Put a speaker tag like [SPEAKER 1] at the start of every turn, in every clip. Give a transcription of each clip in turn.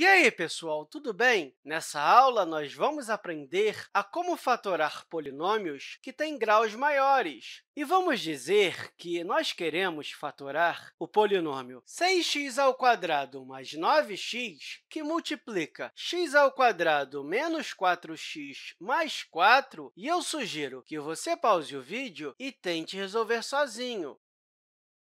[SPEAKER 1] E aí, pessoal, tudo bem? Nessa aula, nós vamos aprender a como fatorar polinômios que têm graus maiores. E vamos dizer que nós queremos fatorar o polinômio 6x ao quadrado mais 9x, que multiplica x ao quadrado menos 4x mais 4, e eu sugiro que você pause o vídeo e tente resolver sozinho.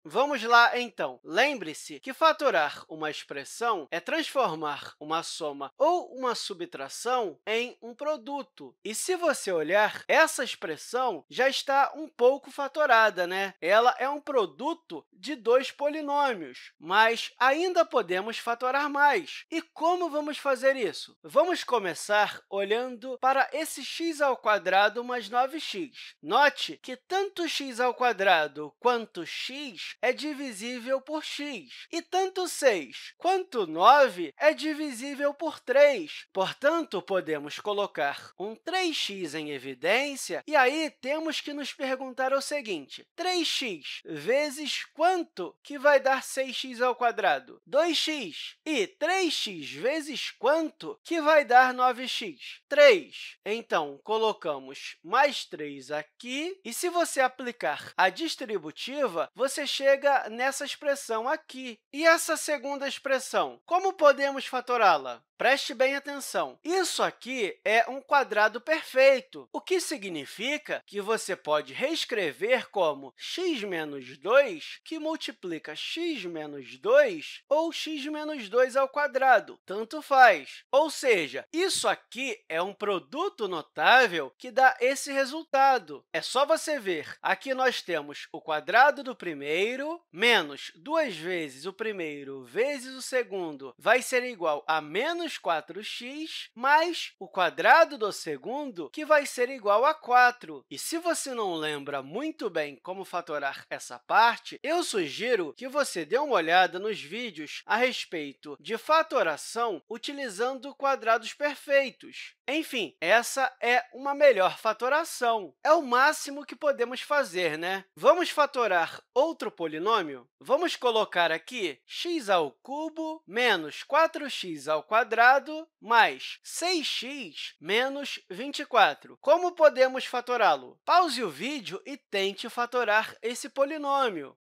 [SPEAKER 1] Vamos lá, então. Lembre-se que fatorar uma expressão é transformar uma soma ou uma subtração em um produto. E, se você olhar, essa expressão já está um pouco fatorada, né? Ela é um produto de dois polinômios, mas ainda podemos fatorar mais. E como vamos fazer isso? Vamos começar olhando para esse x ao quadrado mais 9x. Note que tanto x ao quadrado quanto x é divisível por x. E tanto 6 quanto 9 é divisível por 3. Portanto, podemos colocar um 3x em evidência, e aí temos que nos perguntar o seguinte, 3x vezes quanto que vai dar 6x ao quadrado? 2x. E 3x vezes quanto que vai dar 9x? 3. Então, colocamos mais 3 aqui, e se você aplicar a distributiva, você chega nessa expressão aqui. E essa segunda expressão, como podemos fatorá-la? Preste bem atenção. Isso aqui é um quadrado perfeito, o que significa que você pode reescrever como x menos 2, que multiplica x menos 2, ou x menos 2 ao quadrado, tanto faz. Ou seja, isso aqui é um produto notável que dá esse resultado. É só você ver. Aqui nós temos o quadrado do primeiro menos duas vezes o primeiro vezes o segundo vai ser igual a menos 4x mais o quadrado do segundo, que vai ser igual a 4. E se você não lembra muito bem como fatorar essa parte, eu sugiro que você dê uma olhada nos vídeos a respeito de fatoração utilizando quadrados perfeitos. Enfim, essa é uma melhor fatoração. É o máximo que podemos fazer, né? Vamos fatorar outro polinômio? Vamos colocar aqui x ao cubo menos 4x ao quadrado mais 6x menos 24. Como podemos fatorá-lo? Pause o vídeo e tente fatorar esse polinômio.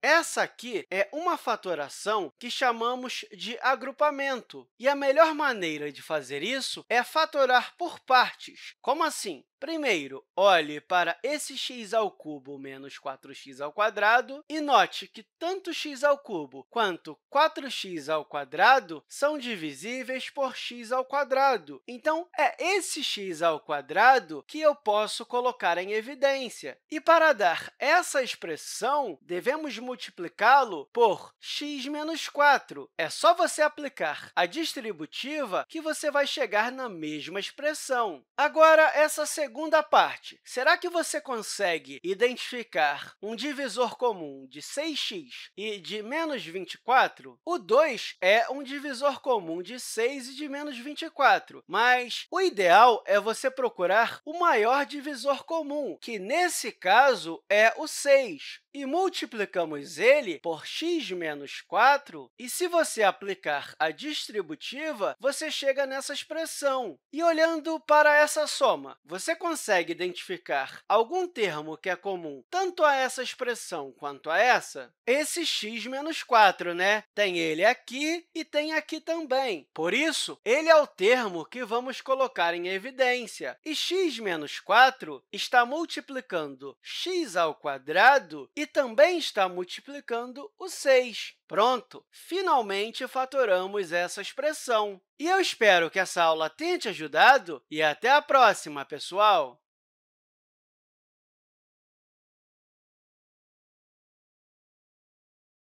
[SPEAKER 1] Essa aqui é uma fatoração que chamamos de agrupamento, e a melhor maneira de fazer isso é fatorar por partes. Como assim? Primeiro, olhe para esse x ao cubo menos 4x ao quadrado e note que tanto x ao cubo quanto 4x ao quadrado são divisíveis por x ao quadrado. Então, é esse x ao quadrado que eu posso colocar em evidência. E para dar essa expressão, devemos multiplicá-lo por x menos 4. É só você aplicar a distributiva que você vai chegar na mesma expressão. Agora, essa segunda segunda parte, será que você consegue identificar um divisor comum de 6x e de menos 24? O 2 é um divisor comum de 6 e de menos 24, mas o ideal é você procurar o maior divisor comum, que, nesse caso, é o 6 e multiplicamos ele por x menos 4, e se você aplicar a distributiva, você chega nessa expressão. E olhando para essa soma, você consegue identificar algum termo que é comum tanto a essa expressão quanto a essa? Esse x menos 4, né? Tem ele aqui e tem aqui também. Por isso, ele é o termo que vamos colocar em evidência. E x menos 4 está multiplicando x ao quadrado e também está multiplicando o 6. Pronto! Finalmente fatoramos essa expressão. E eu espero que essa aula tenha te ajudado e até a próxima, pessoal!